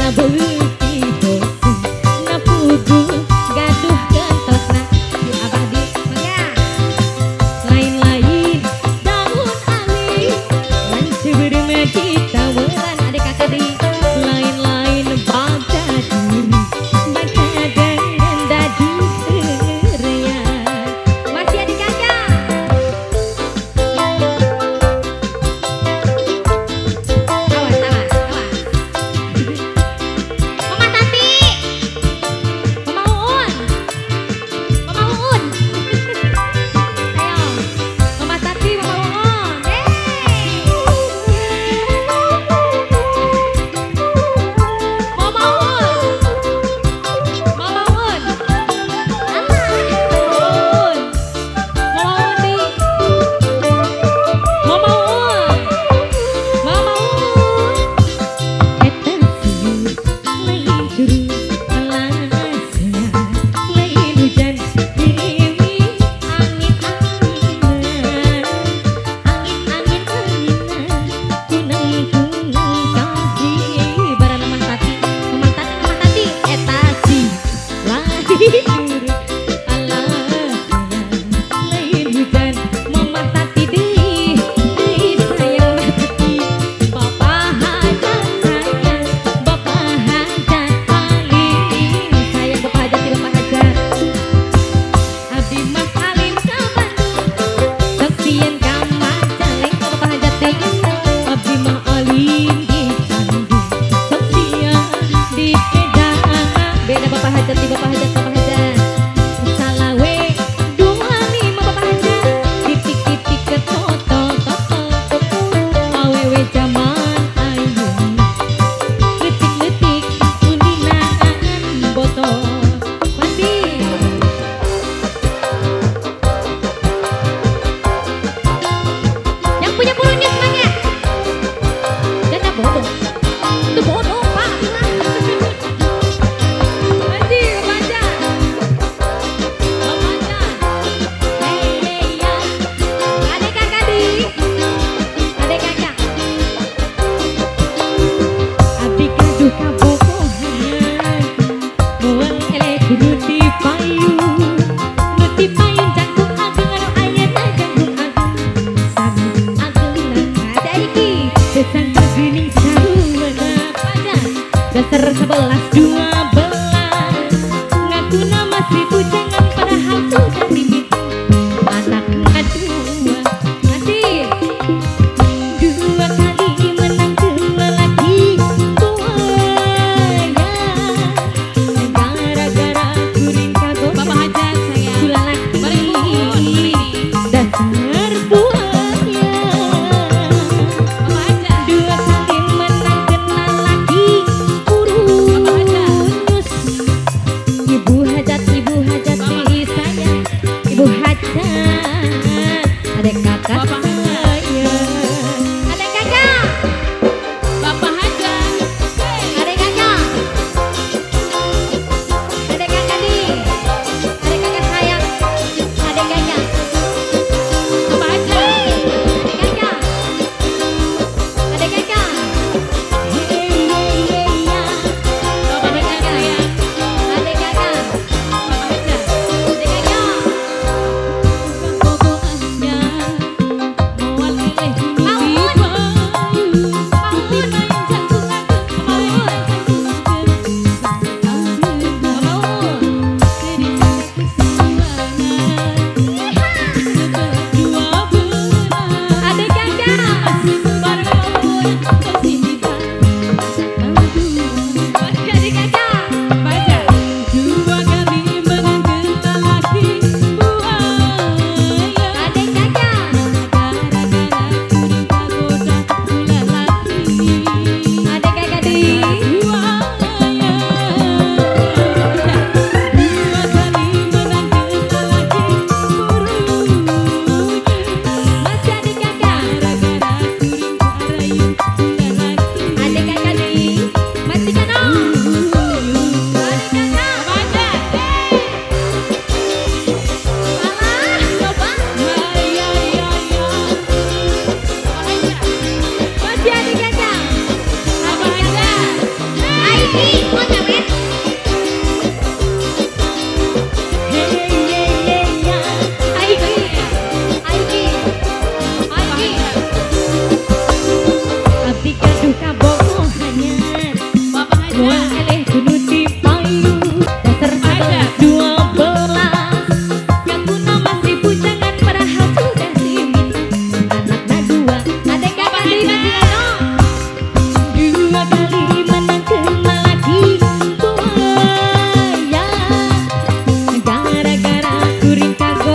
Anadolu'yu ibu hati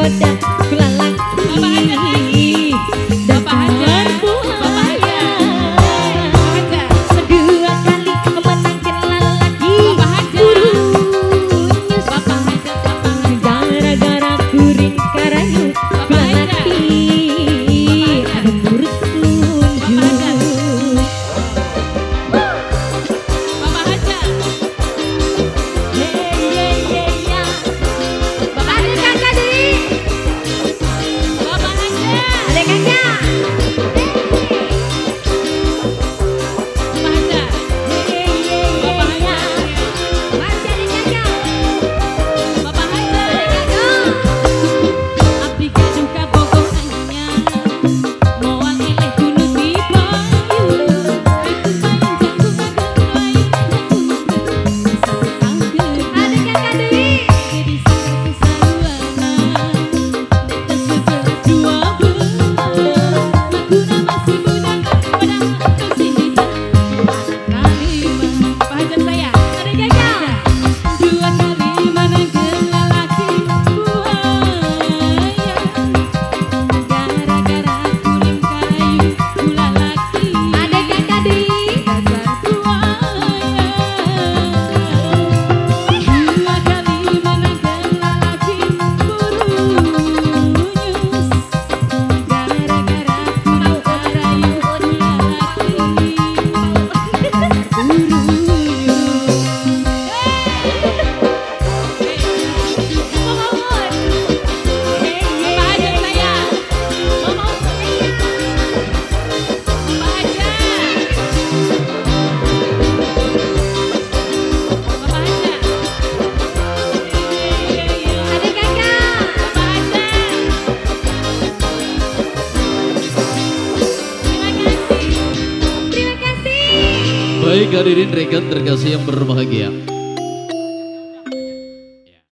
down. Baik hadirin rekan terkasih yang berbahagia